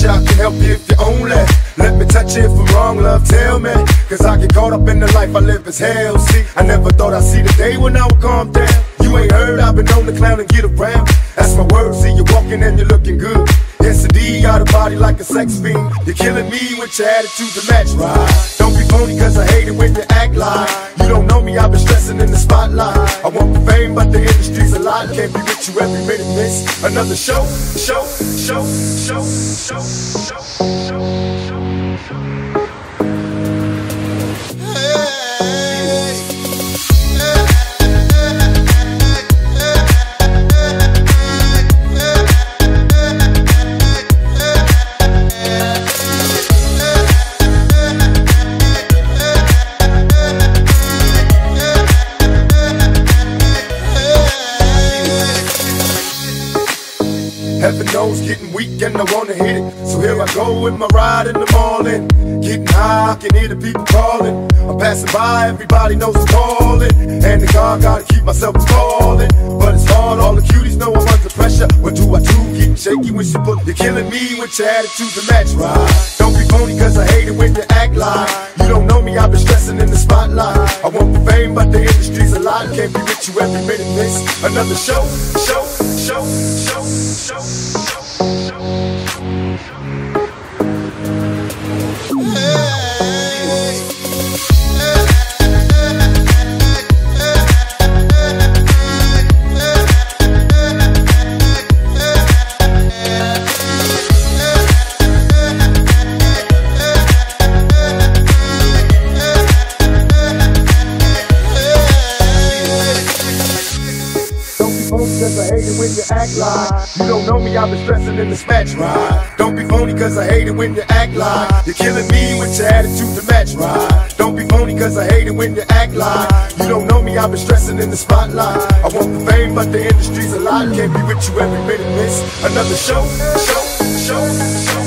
I could help you if you only let me touch if I'm wrong, love, tell me. Cause I get caught up in the life I live as hell. See, I never thought I'd see the day when I would calm down. You ain't heard, I've been on the clown and get around. That's my word, see you walking and you're looking good. Yes, indeed, got a body like a sex fiend. You're killing me with your attitude to match, right? Don't be phony, cause I hate it when you act like you don't know me. I've been stressing in the spotlight. I want the fame, but the industry's a lot. Can't be with you every minute, miss. Another show, show, show, show, show, show, show, show, show. Heaven knows getting weak and I wanna hit it. So here I go with my ride in the morning. Getting high, I can hear the people calling. I'm passing by, everybody knows I'm calling. And the car gotta keep myself from falling. But it's hard, all the cuties know I'm under pressure. What do I do? Getting shaky when she put. You're killing me with your attitude to match, right? Don't be phony, cause I hate it when you act like you don't know me. I've been stressing in the spotlight. I want the fame, but the industry's a lot. Can't be with you every minute, miss. Another show, show, show, show, show, show, show. Phony cause I hate it when you act like You don't know me, I've been stressing in the match right Don't be phony cause I hate it when you act like You're killing me with your attitude to match right Don't be phony cause I hate it when you act like You don't know me, I've been stressing in the spotlight. I want the fame but the industry's a lot Can't be with you every minute, miss. Another show, show, show, show.